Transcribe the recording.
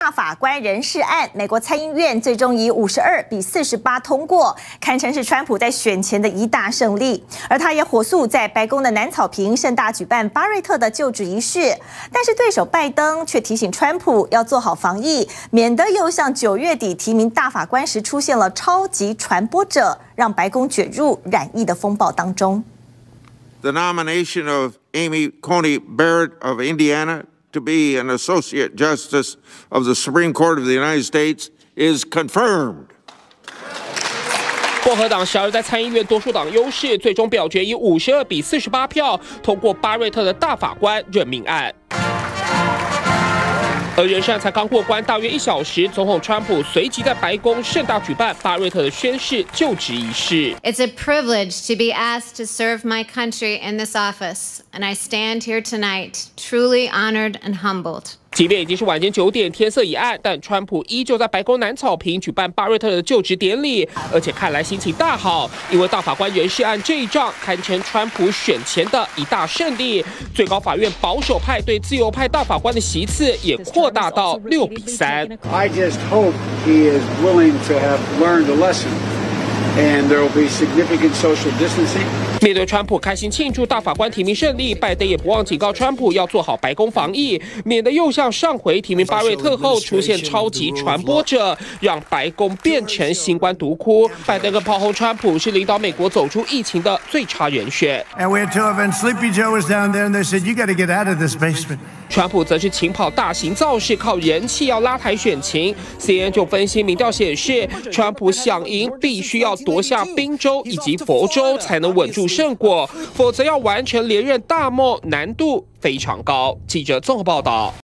大法官人事案，美国参议院最终以五十二比四十八通过，堪称是川普在选前的一大胜利。而他也火速在白宫的南草坪盛大举办巴瑞特的就职仪式。但是对手拜登却提醒川普要做好防疫，免得又像九月底提名大法官时出现了超级传播者，让白宫卷入染疫的风暴当中。The nomination of Amy Coney Barrett of Indiana. To be an Associate Justice of the Supreme Court of the United States is confirmed. 共和党小日在参议院多数党优势，最终表决以五十二比四十八票通过巴瑞特的大法官任命案。而人事案才刚过关，大约一小时，总统川普随即在白宫盛大举办巴瑞特的宣誓就职仪式。It's a privilege to be asked to serve my country in this office, and I stand here tonight truly honored and humbled. 即便已经是晚间九点，天色已暗，但川普依旧在白宫南草坪举办巴瑞特的就职典礼，而且看来心情大好，因为大法官人事案这一仗堪称川普选前的一大胜利。最高法院保守派对自由派大法官的席次也扩大到六比三。I just hope he is willing to have learned a lesson, 面对川普开心庆祝大法官提名胜利，拜登也不忘警告川普要做好白宫防疫，免得又像上回提名巴瑞特后出现超级传播者，让白宫变成新冠毒窟。拜登跟炮轰川普是领导美国走出疫情的最差人选。And we had two events. Sleepy Joe was down there, and they said, "You got to get out of this basement." 川普则是勤跑大型造势，靠人气要拉抬选情。CNN 就分析民调显示，川普想赢必须要夺下宾州以及佛州才能稳住胜果，否则要完成连任大梦难度非常高。记者综合报道。